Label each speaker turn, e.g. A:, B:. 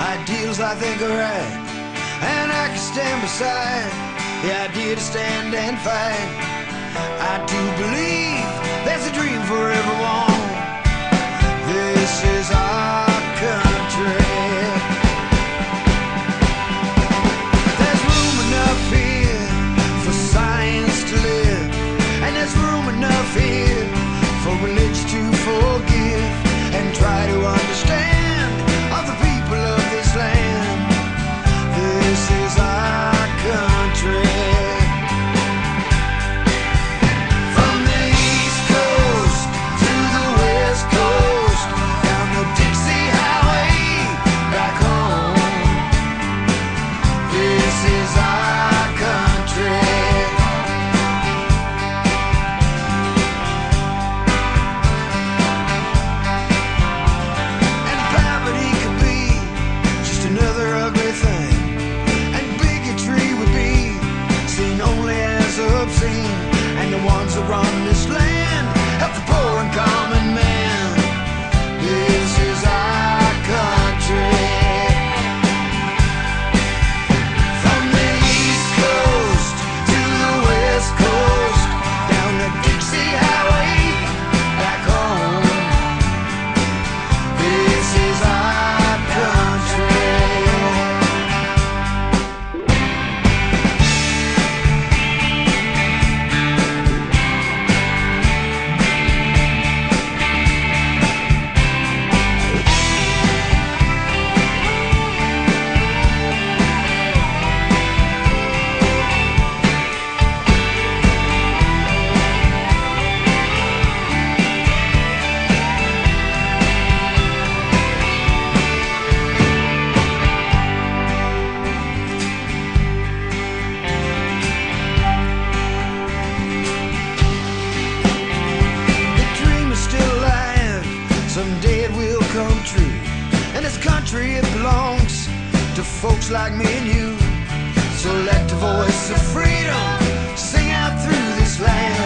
A: ideals I think are right, and I can stand beside the idea to stand and fight. I do believe obscene. And the ones that run this land help the poor and common Someday it will come true. And this country, it belongs to folks like me and you. So let the voice of freedom sing out through this land.